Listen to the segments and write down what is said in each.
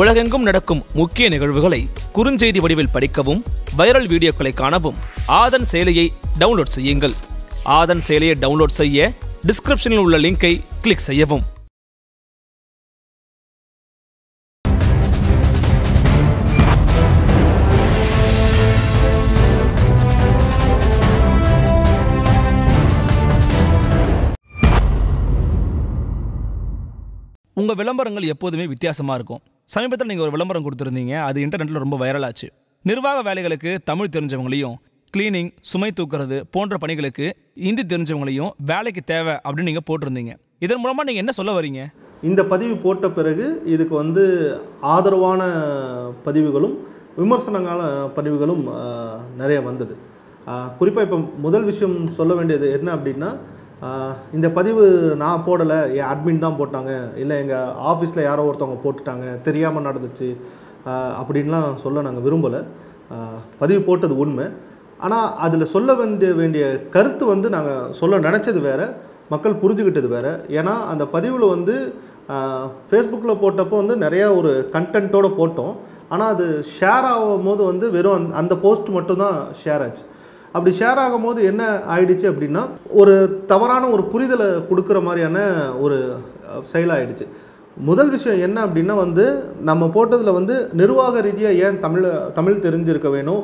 உலகெங்கும் நடக்கும் முக்கிய நிகழ்வுகளை குறுஞ்செய்தி வடிவில் படிக்கவும் வைரல் வீடியோக்களை காணவும் ஆதன் செயலியை டவுன்லோட் செய்யுங்கள். ஆதன் செயலியை டவுன்லோட் செய்ய டிஸ்கிரிப்ஷனில் உள்ள லிங்கை கிளிக் செய்யவும். உங்கள் விளம்பரங்கள் எப்போதுமே வித்தியாசமாக இருக்கும். சமீபத்தில் நீங்கள் ஒரு விளம்பரம் கொடுத்துருந்தீங்க. அது இன்டர்நெட்டில் ரொம்ப வைரலாச்சு நிர்வாக வேலைகளுக்கு தமிழ் தெரிஞ்சவங்களையும் கிளீனிங் சுமை தூக்குறது போன்ற பணிகளுக்கு இந்தி தெரிஞ்சவங்களையும் வேலைக்கு தேவை அப்படின்னு நீங்கள் போட்டிருந்தீங்க. இதன் மூலமாக நீங்கள் என்ன சொல்ல வரீங்க? இந்த பதிவு போட்ட பிறகு இதுக்கு வந்து ஆதரவான பதிவுகளும் விமர்சனங்கால பதிவுகளும் நிறைய வந்தது. குறிப்பாக இப்போ முதல் விஷயம் சொல்ல வேண்டியது என்ன அப்படின்னா இந்த பதிவு நான் போடலை. என் அட்மின் தான் போட்டாங்க. இல்லை எங்கள் ஆஃபீஸில் யாரோ ஒருத்தவங்க போட்டுட்டாங்க. தெரியாமல் நடந்துச்சு. அப்படின்லாம் சொல்ல நாங்கள் விரும்பலை. பதிவு போட்டது உண்மை. ஆனால் அதில் சொல்ல வேண்டிய வேண்டிய கருத்து வந்து நாங்கள் சொல்ல நினச்சது வேறு. மக்கள் புரிஞ்சுக்கிட்டது வேறு. ஏன்னா அந்த பதிவில் வந்து ஃபேஸ்புக்கில் போட்டப்போ வந்து நிறையா ஒரு கண்டென்ட்டோடு போட்டோம். ஆனால் அது ஷேர் ஆகும் போது வந்து வெறும் அந்த அந்த போஸ்ட் மட்டும்தான் ஷேர் ஆச்சு. அப்படி ஷேர் ஆகும்போது என்ன ஆயிடுச்சு அப்படின்னா ஒரு தவறான ஒரு புரிதலை கொடுக்குற மாதிரியான ஒரு செயலாயிடுச்சு. முதல் விஷயம் என்ன அப்படின்னா வந்து நம்ம போட்டதில் வந்து நிர்வாக ரீதியாக ஏன் தமிழ் தமிழ் தெரிஞ்சிருக்க வேணும்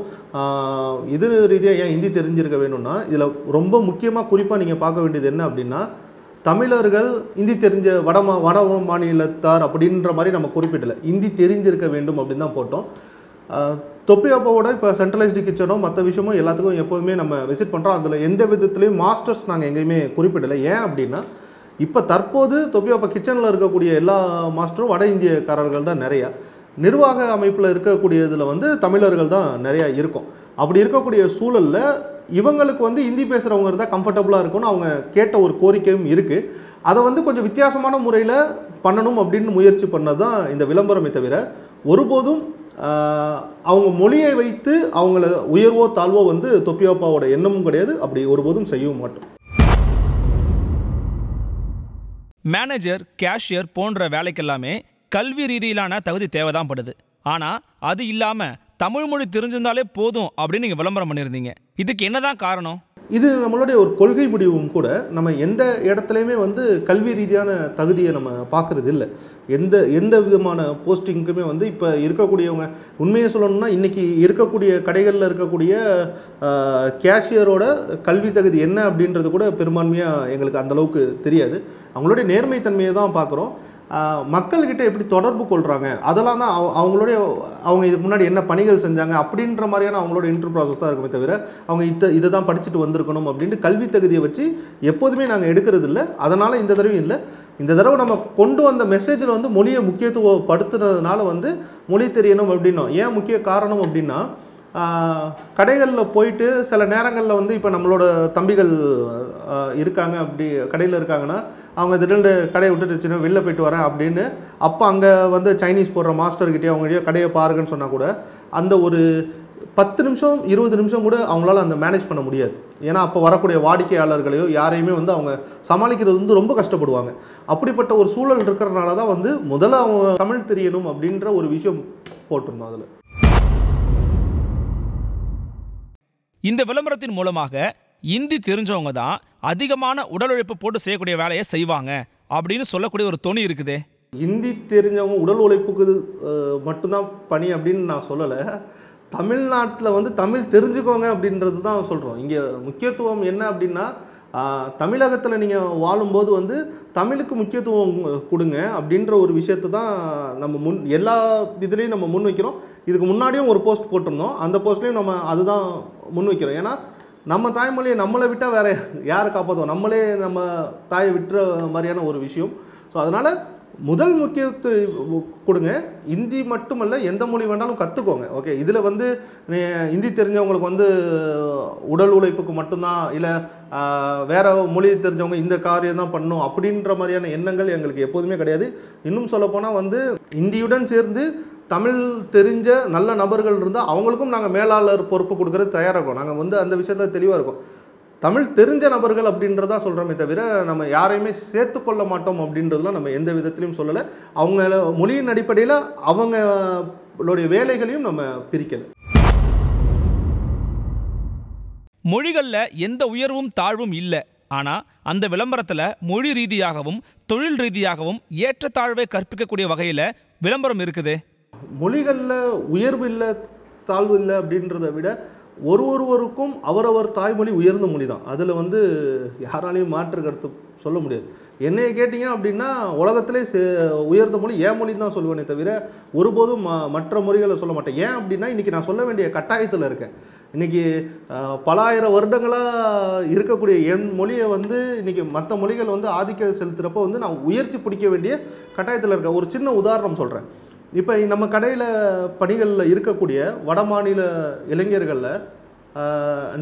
இது ரீதியாக ஏன் ஹிந்தி தெரிஞ்சிருக்க வேணும்னா இதில் ரொம்ப முக்கியமாக குறிப்பாக நீங்கள் பார்க்க வேண்டியது என்ன அப்படின்னா தமிழர்கள் இந்தி தெரிஞ்ச வட மா வட மாநிலத்தார் அப்படின்ற மாதிரி நம்ம குறிப்பிடலை. இந்தி தெரிஞ்சிருக்க வேண்டும் அப்படின்னு தான் போட்டோம். தொப்பியோப்போட இப்போ சென்ட்ரலைஸ்டு கிச்சனோ மற்ற விஷயமோ எல்லாத்துக்கும் எப்போதுமே நம்ம விசிட் பண்ணுறோம் அதில் எந்த விதத்துலேயும் மாஸ்டர்ஸ் நாங்கள் எங்கேயுமே குறிப்பிடலை. ஏன் அப்படின்னா இப்போ தற்போது தொப்பியோப்பா கிச்சனில் இருக்கக்கூடிய எல்லா மாஸ்டரும் வட இந்தியக்காரர்கள் தான் நிறையா. நிர்வாக அமைப்பில் இருக்கக்கூடியதில் வந்து தமிழர்கள் தான் நிறையா இருக்கும். அப்படி இருக்கக்கூடிய சூழலில் இவங்களுக்கு வந்து ஹிந்தி பேசுகிறவங்க தான் கம்ஃபர்டபுளாக இருக்கும்னு அவங்க கேட்ட ஒரு கோரிக்கையும் இருக்குது அதை வந்து கொஞ்சம் வித்தியாசமான முறையில் பண்ணணும் அப்படின்னு முயற்சி பண்ணது தான் இந்த விளம்பரமே தவிர ஒருபோதும் அவங்க மொழியை வைத்து அவங்கள உயர்வோ தாழ்வோ வந்து தொப்பியோப்பாவோட எண்ணமும் கிடையாது. அப்படி ஒருபோதும் செய்யவும் மாட்டோம். மேனேஜர் கேஷியர் போன்ற வேலைக்கெல்லாமே கல்வி ரீதியிலான தகுதி தேவைதான் படுது. ஆனால் அது இல்லாமல் தமிழ் மொழி தெரிஞ்சிருந்தாலே போதும் அப்படின்னு நீங்கள் விளம்பரம் பண்ணியிருந்தீங்க. இதுக்கு என்னதான் காரணம்? இது நம்மளுடைய ஒரு கொள்கை முடிவும் கூட. நம்ம எந்த இடத்துலையுமே வந்து கல்வி ரீதியான தகுதியை நம்ம பார்க்கறது இல்லை. எந்த எந்த விதமான போஸ்டிங்க்குமே வந்து இப்போ இருக்கக்கூடியவங்க உண்மையை சொல்லணும்னா இன்றைக்கி இருக்கக்கூடிய கடைகளில் இருக்கக்கூடிய கேஷியரோட கல்வி தகுதி என்ன அப்படின்றது கூட பெரும்பான்மையாக எங்களுக்கு அந்த அளவுக்கு தெரியாது. அவங்களுடைய நேர்மைத்தன்மையை தான் பார்க்குறோம். மக்கள்கிட்ட எப்படி தொடர்பு கொள்கிறாங்க அதெல்லாம் தான் அவ- அவங்களுடைய அவங்க இதுக்கு முன்னாடி என்ன பணிகள் செஞ்சாங்க அப்படின்ற மாதிரியான அவங்களோட இன்டர் ப்ராசஸ் தான் இருக்குமே தவிர அவங்க இத்த இதை தான் படிச்சுட்டு வந்திருக்கணும் அப்படின்ட்டு கல்வி தகுதியை வச்சு எப்போதுமே நாங்கள் எடுக்கிறது இல்லை. அதனால் இந்த தடவையும் இல்லை. இந்த தடவை நம்ம கொண்டு வந்த மெசேஜில் வந்து மொழியை முக்கியத்துவப்படுத்துனதுனால வந்து மொழி தெரியணும் அப்படின்னும். ஏன் முக்கிய காரணம் அப்படின்னா கடைகளில் போயிட்டு சில நேரங்களில் வந்து இப்போ நம்மளோட தம்பிகள் இருக்காங்க அப்படி கடையில் இருக்காங்கன்னா அவங்க திடீர்னு கடையை விட்டுட்டு சின்ன வெளில போயிட்டு வரேன் அப்படின்னு அப்போ அங்கே வந்து சைனீஸ் போடுற மாஸ்டர்கிட்டே அவங்ககிட்டயோ கடையை பாருங்கன்னு சொன்னால் கூட அந்த ஒரு பத்து நிமிஷம் இருபது நிமிஷம் கூட அவங்களால அந்த மேனேஜ் பண்ண முடியாது. ஏன்னா அப்போ வரக்கூடிய வாடிக்கையாளர்களையோ யாரையுமே வந்து அவங்க சமாளிக்கிறது வந்து ரொம்ப கஷ்டப்படுவாங்க. அப்படிப்பட்ட ஒரு சூழல் இருக்கிறனால தான் வந்து முதல்ல அவங்க தமிழ் தெரியணும் அப்படின்ற ஒரு விஷயம் போட்டிருந்தோம் அதில். இந்த விளம்பரத்தின் மூலமாக இந்தி தெரிஞ்சவங்க தான் அதிகமான உடல் உழைப்பு போட்டு செய்யக்கூடிய வேலையை செய்வாங்க அப்படின்னு சொல்லக்கூடிய ஒரு தொனி இருக்குது. இந்தி தெரிஞ்சவங்க உடல் உழைப்புக்கு மட்டும்தான் பணி அப்படின்னு நான் சொல்லலை. தமிழ்நாட்டில் வந்து தமிழ் தெரிஞ்சுக்கோங்க அப்படின்றது தான் சொல்கிறோம் இங்கே முக்கியத்துவம் என்ன அப்படின்னா தமிழகத்தில் நீங்கள் வாழும்போது வந்து தமிழுக்கு முக்கியத்துவம் கொடுங்க அப்படின்ற ஒரு விஷயத்தை தான் நம்ம முன் எல்லா இதுலேயும் நம்ம முன் வைக்கிறோம். இதுக்கு முன்னாடியும் ஒரு போஸ்ட் போட்டிருந்தோம். அந்த போஸ்ட்லேயும் நம்ம அதுதான் முன் வைக்கிறோம். ஏன்னா நம்ம தாய்மொழியை நம்மளை விட்டால் வேறு யாரை காப்பாற்றுவோம் நம்மளே நம்ம தாயை விட்டுற மாதிரியான ஒரு விஷயம். ஸோ அதனால் முதல் முக்கியத்துவம் கொடுங்க. இந்தி மட்டுமல்ல எந்த மொழி வேணாலும் கற்றுக்கோங்க ஓகே இதில் வந்து இந்தி தெரிஞ்சவங்களுக்கு வந்து உடல் உழைப்புக்கு மட்டும்தான் இல்லை வேற மொழி தெரிஞ்சவங்க இந்த காரியம் தான் பண்ணும் அப்படின்ற மாதிரியான எண்ணங்கள் எங்களுக்கு எப்போதுமே கிடையாது. இன்னும் சொல்லப்போனால் வந்து இந்தியுடன் சேர்ந்து தமிழ் தெரிஞ்ச நல்ல நபர்கள் இருந்தால் அவங்களுக்கும் நாங்கள் மேலாளர் பொறுப்பு கொடுக்கறது தயாராக இருக்கோம். நாங்கள் வந்து அந்த விஷயத்தில் தெளிவாக இருக்கோம். தமிழ் தெரிஞ்ச நபர்கள் அப்படின்றதா சொல்கிறோமே தவிர நம்ம யாரையுமே சேர்த்துக்கொள்ள மாட்டோம் அப்படின்றதுலாம் நம்ம எந்த விதத்திலையும் சொல்லலை. அவங்க மொழியின் அடிப்படையில் அவங்களுடைய வேலைகளையும் நம்ம பிரிக்கலை. மொழிகளில் எந்த உயர்வும் தாழ்வும் இல்லை. ஆனால் அந்த விளம்பரத்தில் மொழி ரீதியாகவும் தொழில் ரீதியாகவும் ஏற்றத்தாழ்வை கற்பிக்கக்கூடிய வகையில் விளம்பரம் இருக்குது. மொழிகளில் உயர்வு இல்லை தாழ்வு இல்லை அப்படின்றத விட ஒரு ஒருவருக்கும் அவரவர் தாய்மொழி உயர்ந்த மொழி தான் அதில் வந்து யாராலையும் மாற்று கருத்து சொல்ல முடியாது. என்னையை கேட்டிங்க அப்படின்னா உலகத்திலே சே- உயர்ந்த மொழி ஏன் மொழி தான் சொல்லுவேனே தவிர ஒருபோதும் ம- மற்ற மொழிகளை சொல்ல மாட்டேன். ஏன் அப்படின்னா இன்றைக்கி நான் சொல்ல வேண்டிய கட்டாயத்தில் இருக்கேன். இன்றைக்கி பல ஆயிரம் வருடங்களாக இருக்கக்கூடிய என் மொழியை வந்து இன்றைக்கி மற்ற மொழிகள் வந்து ஆதிக்க செலுத்துகிறப்போ வந்து நான் உயர்த்தி பிடிக்க வேண்டிய கட்டாயத்தில் இருக்கேன். ஒரு சின்ன உதாரணம் சொல்கிறேன் இப்போ நம்ம கடையில் பணிகளில் இருக்கக்கூடிய வடமாநில இளைஞர்களில்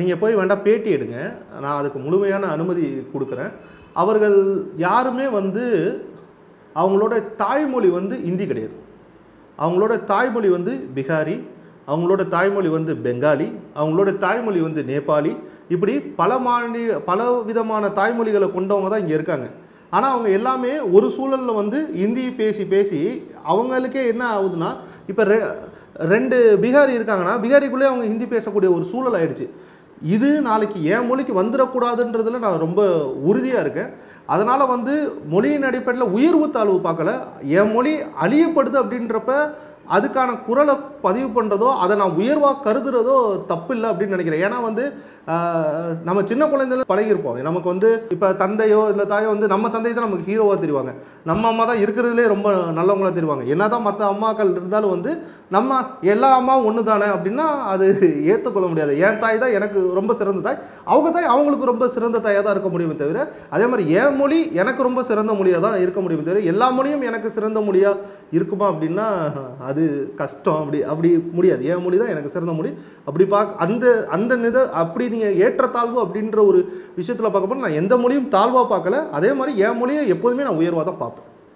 நீங்கள் போய் வேண்டாம் பேட்டி எடுங்க. நான் அதுக்கு முழுமையான அனுமதி கொடுக்குறேன். அவர்கள் யாருமே வந்து அவங்களோட தாய்மொழி வந்து இந்தி கிடையாது. அவங்களோட தாய்மொழி வந்து பிகாரி அவங்களோட தாய்மொழி வந்து பெங்காலி அவங்களோட தாய்மொழி வந்து நேபாளி. இப்படி பல மாநில பல விதமான தாய்மொழிகளை கொண்டவங்க தான் இங்கே இருக்காங்க. ஆனால் அவங்க எல்லாமே ஒரு சூழலில் வந்து இந்தி பேசி பேசி அவங்களுக்கே என்ன ஆகுதுன்னா இப்போ ரெ ரெண்டு பீகாரி இருக்காங்கன்னா பீகாரிக்குள்ளேயே அவங்க ஹிந்தி பேசக்கூடிய ஒரு சூழல் ஆயிடுச்சு. இது நாளைக்கு என் மொழிக்கு வந்துடக்கூடாதுன்றதில் நான் ரொம்ப உறுதியாக இருக்கேன். அதனால் வந்து மொழியின் அடிப்படையில் உயர்வு தாழ்வு பார்க்கல. என் மொழி அழியப்படுது அப்படின்றப்ப அதுக்கான குரலை பதிவு பண்ணுறதோ அதை நான் உயர்வாக கருதுறதோ தப்பு இல்லை அப்படின்னு நினைக்கிறேன். ஏன்னா வந்து நம்ம சின்ன குழந்தைல பழகியிருப்போம். நமக்கு வந்து இப்போ தந்தையோ இல்லை தாயோ வந்து நம்ம தந்தை தான் நமக்கு ஹீரோவாக தெரிவாங்க. நம்ம அம்மா தான் இருக்கிறதுலே ரொம்ப நல்லவங்களாக தெரிவாங்க. என்ன தான் மற்ற அம்மாக்கள் இருந்தாலும் வந்து நம்ம எல்லா அம்மாவும் ஒன்று தானே அப்படின்னா அது ஏற்றுக்கொள்ள முடியாது. என் தாய் தான் எனக்கு ரொம்ப சிறந்த தாய். அவங்க தாய் அவங்களுக்கு ரொம்ப சிறந்த தாயாக தான் இருக்க முடியுமே தவிர அதே மாதிரி என் மொழி எனக்கு ரொம்ப சிறந்த மொழியாக தான் இருக்க முடியுமே தவிர எல்லா மொழியும் எனக்கு சிறந்த மொழியாக இருக்குமா அப்படின்னா அது கஷ்டம் அப்படி. அப்படி முடியாது. என் மொழி தான் எனக்கு சிறந்த மொழி. அப்படி பார்க்க அந்த அந்த நித அப்படி நீங்கள் ஏற்றத்தாழ்வு அப்படின்ற ஒரு விஷயத்தில் பார்க்கப்போ நான் எந்த மொழியும் தாழ்வாக பார்க்கல. அதே மாதிரி என் மொழியை எப்போதுமே நான் உயர்வாக தான் பார்ப்பேன்.